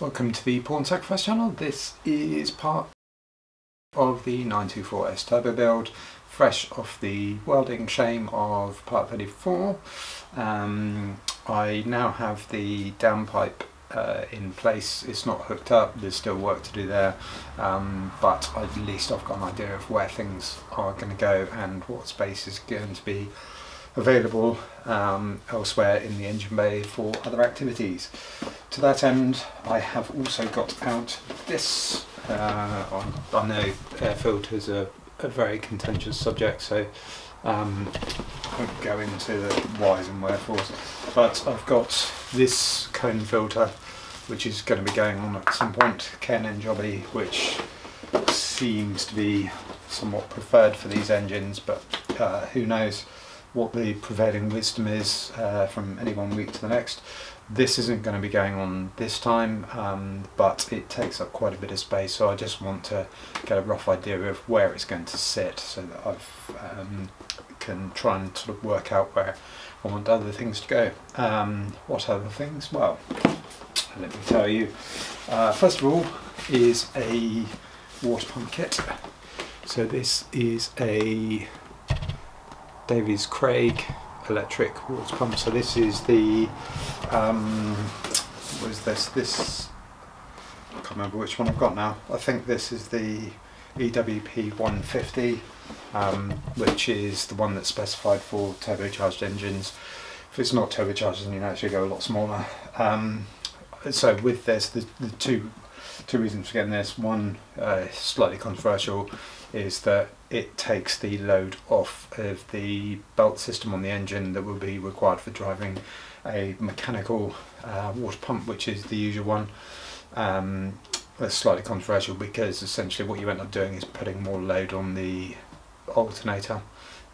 Welcome to the Pawn Sacrifice channel. This is part of the 924S turbo build, fresh off the welding shame of part 34. Um, I now have the downpipe uh, in place. It's not hooked up, there's still work to do there, um, but at least I've got an idea of where things are going to go and what space is going to be available um, elsewhere in the engine bay for other activities. To that end, I have also got out this. Uh, I know air filters are a very contentious subject, so um, I won't go into the whys and wherefores. But I've got this cone filter, which is going to be going on at some point, K&N Jobby, which seems to be somewhat preferred for these engines, but uh, who knows what the prevailing wisdom is uh, from any one week to the next. This isn't going to be going on this time, um, but it takes up quite a bit of space, so I just want to get a rough idea of where it's going to sit so that I um, can try and sort of work out where I want other things to go. Um, what other things? Well, let me tell you. Uh, first of all is a water pump kit. So this is a Davies Craig electric water pump. So this is the um, what is this? This I can't remember which one I've got now. I think this is the EWP 150, um, which is the one that's specified for turbocharged engines. If it's not turbocharged, then you can actually go a lot smaller. Um, so with this, the, the two two reasons for getting this. One, uh, slightly controversial, is that it takes the load off of the belt system on the engine that will be required for driving a mechanical uh, water pump, which is the usual one. Um, that's slightly controversial because essentially what you end up doing is putting more load on the alternator.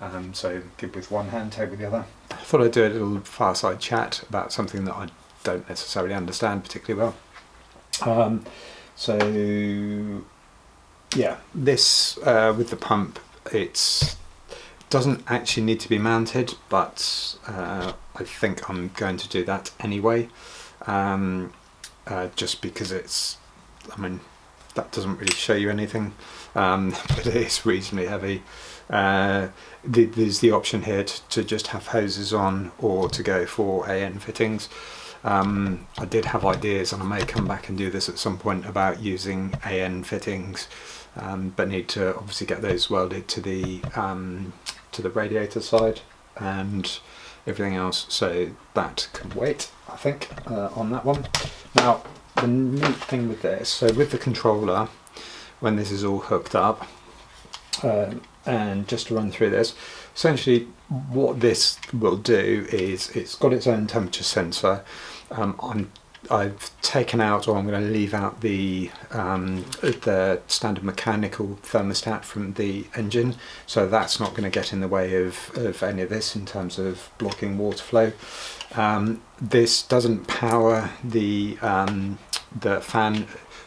Um, so give with one hand, take with the other. I thought I'd do a little fireside chat about something that I don't necessarily understand particularly well. Um, so yeah, this uh, with the pump, it doesn't actually need to be mounted, but uh, I think I'm going to do that anyway, um, uh, just because it's, I mean, that doesn't really show you anything, um, but it is reasonably heavy. Uh, the, there's the option here to, to, just have hoses on or to go for AN fittings. Um, I did have ideas and I may come back and do this at some point about using AN fittings. Um, but need to obviously get those welded to the um, to the radiator side and everything else. So that can wait I think uh, on that one. Now the neat thing with this so with the controller when this is all hooked up uh, and just to run through this essentially what this will do is it's got its own temperature sensor. Um, I'm I've taken out or I'm going to leave out the um, the standard mechanical thermostat from the engine. So that's not going to get in the way of, of any of this in terms of blocking water flow. Um, this doesn't power the um, the fan.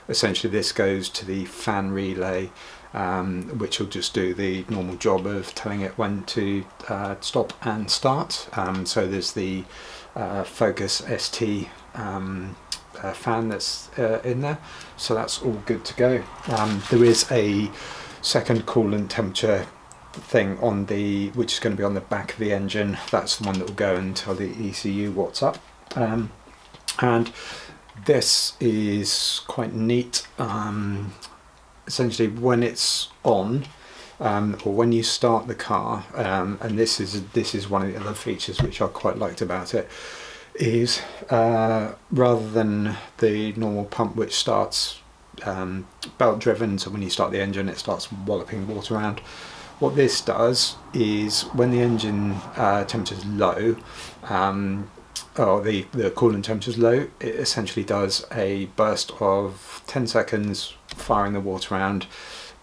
Essentially this goes to the fan relay um, which will just do the normal job of telling it when to uh, stop and start. Um, so there's the uh, Focus ST um, uh, fan that's uh, in there. So that's all good to go. Um, there is a second coolant temperature thing on the which is going to be on the back of the engine. That's the one that will go and tell the ECU what's up. Um, and this is quite neat. Um, essentially when it's on um, or when you start the car um, and this is this is one of the other features which I quite liked about it is uh, rather than the normal pump which starts um, belt driven so when you start the engine it starts walloping water around what this does is when the engine uh, temperature is low um, or the, the coolant temperature is low it essentially does a burst of 10 seconds firing the water around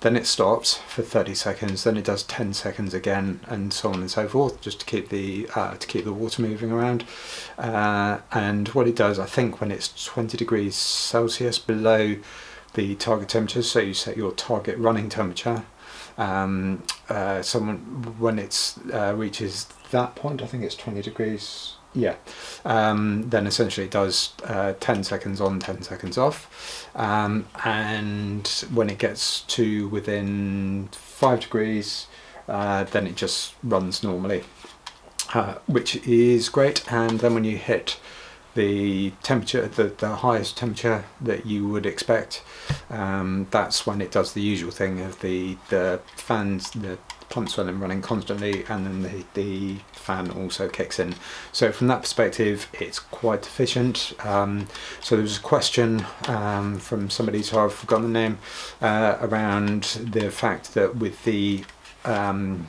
then it stops for 30 seconds then it does 10 seconds again and so on and so forth just to keep the uh, to keep the water moving around. Uh, and what it does I think when it's 20 degrees Celsius below the target temperature so you set your target running temperature um, uh, someone when it uh, reaches that point I think it's 20 degrees yeah, um, then essentially it does uh, 10 seconds on, 10 seconds off. Um, and when it gets to within five degrees, uh, then it just runs normally, uh, which is great. And then when you hit the temperature, the, the highest temperature that you would expect, um, that's when it does the usual thing of the, the fans, the pumps running running constantly and then the, the fan also kicks in. So from that perspective it's quite efficient. Um, so there was a question um, from somebody so I've forgotten the name uh, around the fact that with the um,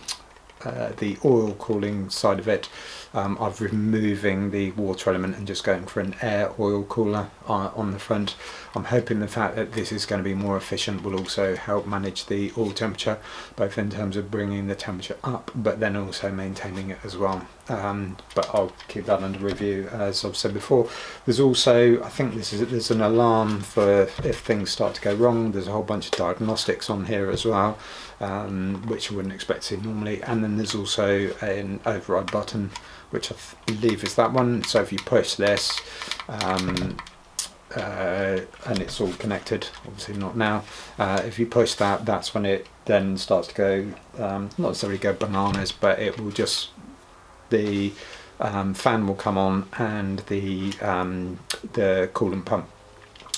uh, the oil cooling side of it um, I'm removing the water element and just going for an air oil cooler on, on the front. I'm hoping the fact that this is going to be more efficient will also help manage the oil temperature, both in terms of bringing the temperature up, but then also maintaining it as well. Um, but I'll keep that under review as I've said before. There's also, I think this is there's an alarm for if things start to go wrong. There's a whole bunch of diagnostics on here as well, um, which you wouldn't expect to see normally. And then there's also an override button which I believe is that one. So if you push this, um, uh, and it's all connected, obviously not now. Uh, if you push that, that's when it then starts to go, um, not necessarily go bananas, but it will just, the um, fan will come on and the, um, the coolant pump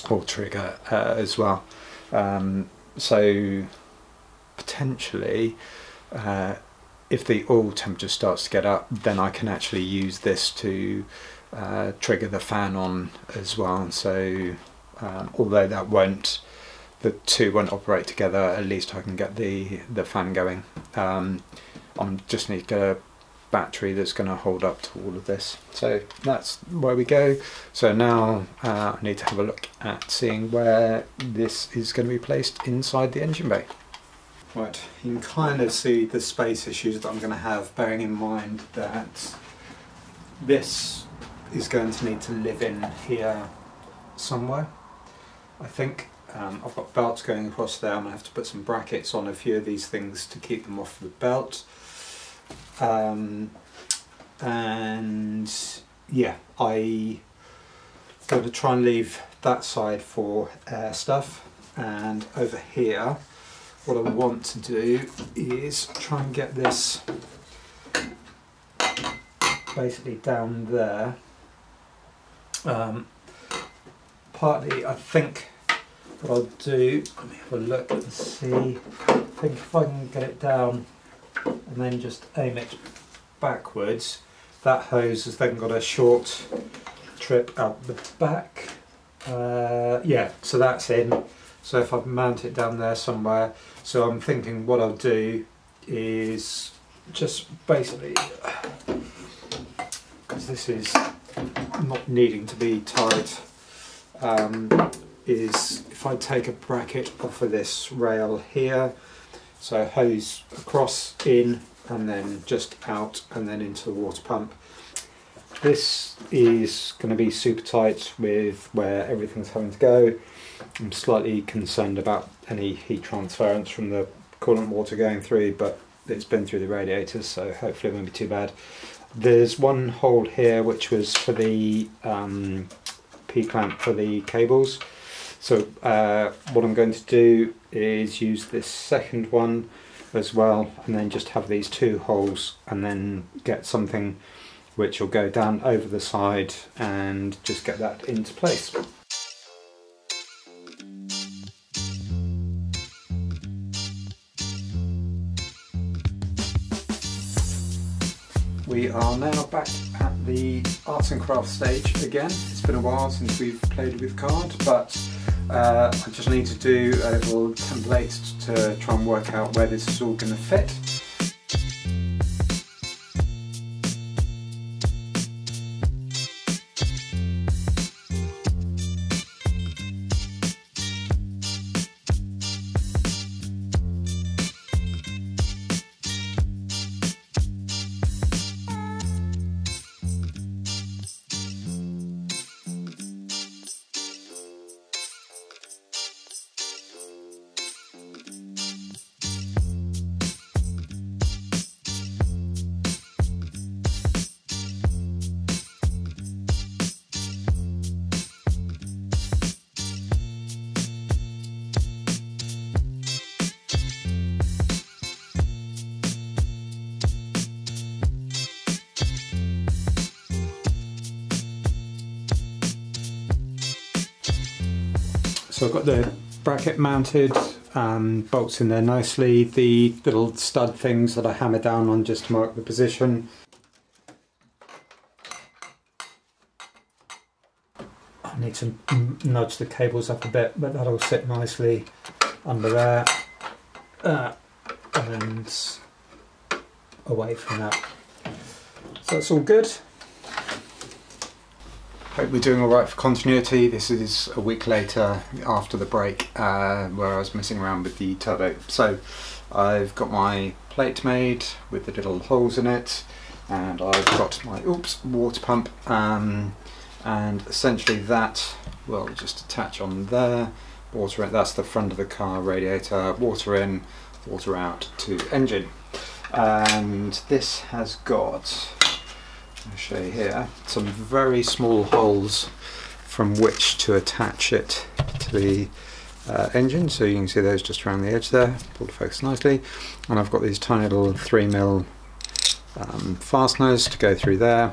will trigger uh, as well. Um, so potentially, uh, if the oil temperature starts to get up, then I can actually use this to uh, trigger the fan on as well. So um, although that won't, the two won't operate together, at least I can get the, the fan going. Um, I just need to get a battery that's going to hold up to all of this. So that's where we go. So now uh, I need to have a look at seeing where this is going to be placed inside the engine bay. Right, you can kind of see the space issues that I'm going to have, bearing in mind that this is going to need to live in here somewhere. I think um, I've got belts going across there, I'm going to have to put some brackets on a few of these things to keep them off the belt. Um, and yeah, I'm going to try and leave that side for air stuff and over here what I want to do is try and get this basically down there. Um, partly I think what I'll do, let me have a look and see, I think if I can get it down and then just aim it backwards, that hose has then got a short trip out the back. Uh, yeah, so that's in. So if I mount it down there somewhere, so I'm thinking what I'll do is just basically, because this is not needing to be tied, um, is if I take a bracket off of this rail here, so hose across, in, and then just out and then into the water pump. This is going to be super tight with where everything's having to go. I'm slightly concerned about any heat transference from the coolant water going through, but it's been through the radiators, so hopefully it won't be too bad. There's one hole here which was for the um, P-clamp for the cables. So uh, what I'm going to do is use this second one as well and then just have these two holes and then get something which will go down over the side and just get that into place. We are now back at the arts and crafts stage again. It's been a while since we've played with card, but uh, I just need to do a little template to try and work out where this is all going to fit. So I've got the bracket mounted, um, bolts in there nicely, the little stud things that I hammer down on just to mark the position. I need to nudge the cables up a bit, but that'll sit nicely under there uh, and away from that. So that's all good. Hope we're doing alright for continuity. This is a week later after the break uh, where I was messing around with the turbo. So I've got my plate made with the little holes in it and I've got my oops water pump um, and essentially that will just attach on there. Water in, that's the front of the car radiator, water in, water out to engine. And this has got I'll show you here. Some very small holes from which to attach it to the uh, engine. So you can see those just around the edge there. Pull focus nicely. And I've got these tiny little 3mm um, fasteners to go through there.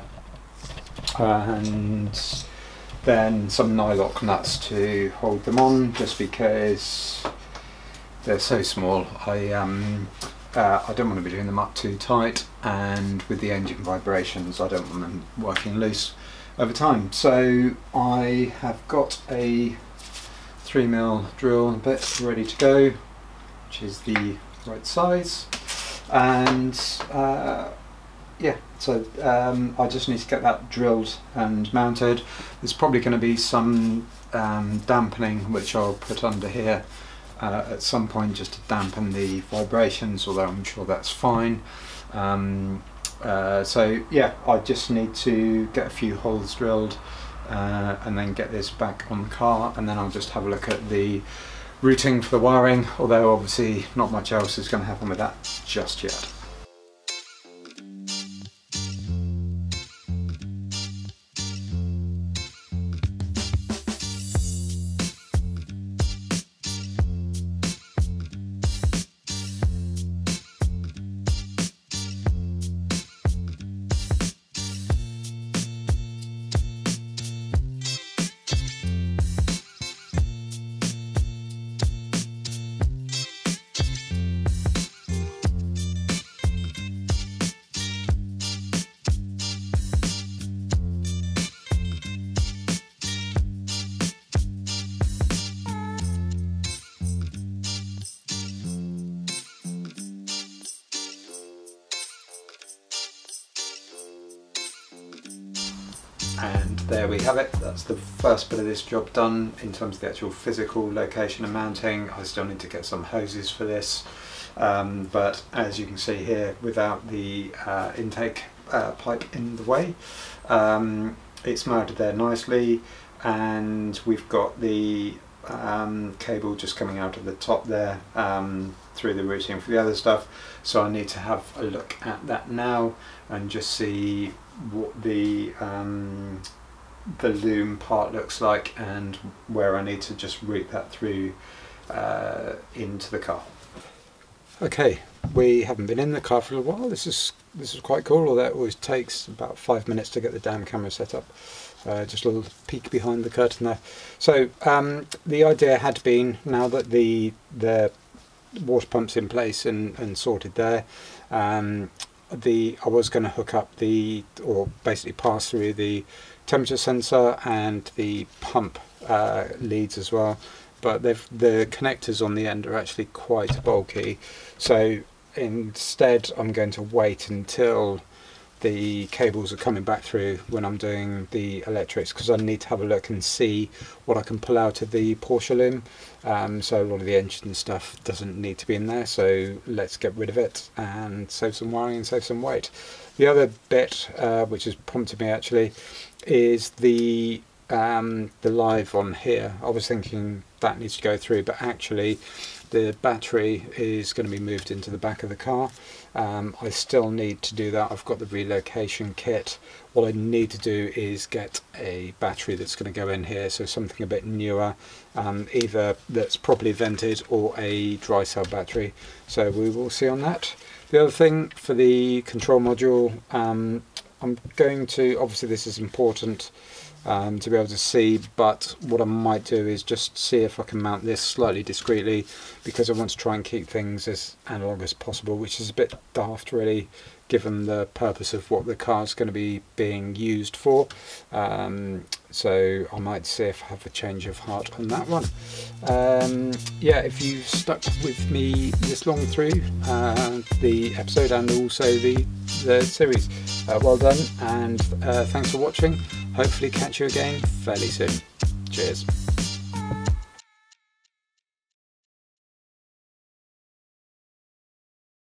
And then some nylock nuts to hold them on just because they're so small. I um, uh, I don't want to be doing them up too tight and with the engine vibrations I don't want them working loose over time. So I have got a 3mm drill bit ready to go which is the right size and uh, yeah so um, I just need to get that drilled and mounted. There's probably going to be some um, dampening which I'll put under here uh, at some point just to dampen the vibrations, although I'm sure that's fine. Um, uh, so yeah, I just need to get a few holes drilled uh, and then get this back on the car and then I'll just have a look at the routing for the wiring, although obviously not much else is going to happen with that just yet. There we have it. That's the first bit of this job done in terms of the actual physical location and mounting. I still need to get some hoses for this. Um, but as you can see here without the uh, intake uh, pipe in the way um, it's mounted there nicely. And we've got the um, cable just coming out of the top there um, through the routing for the other stuff. So I need to have a look at that now and just see what the um, the loom part looks like and where I need to just route that through uh, into the car. Okay, we haven't been in the car for a while. This is this is quite cool. Although it always takes about five minutes to get the damn camera set up. Uh, just a little peek behind the curtain there. So um, the idea had been now that the the water pump's in place and, and sorted there. Um, the I was going to hook up the or basically pass through the temperature sensor and the pump uh, leads as well. But the connectors on the end are actually quite bulky. So instead I'm going to wait until the cables are coming back through when I'm doing the electrics because I need to have a look and see what I can pull out of the Porsche loom um, so a lot of the engine stuff doesn't need to be in there so let's get rid of it and save some wiring and save some weight. The other bit uh, which has prompted me actually is the um, the live on here. I was thinking that needs to go through but actually the battery is going to be moved into the back of the car um, I still need to do that. I've got the relocation kit. What I need to do is get a battery that's going to go in here so something a bit newer um, either that's properly vented or a dry cell battery. So we will see on that. The other thing for the control module um, I'm going to obviously this is important um, to be able to see but what I might do is just see if I can mount this slightly discreetly because I want to try and keep things as analog as possible which is a bit daft really given the purpose of what the car is going to be being used for. Um, so I might see if I have a change of heart on that one. Um, yeah, if you've stuck with me this long through uh, the episode and also the, the series, uh, well done and uh, thanks for watching. Hopefully catch you again fairly soon. Cheers.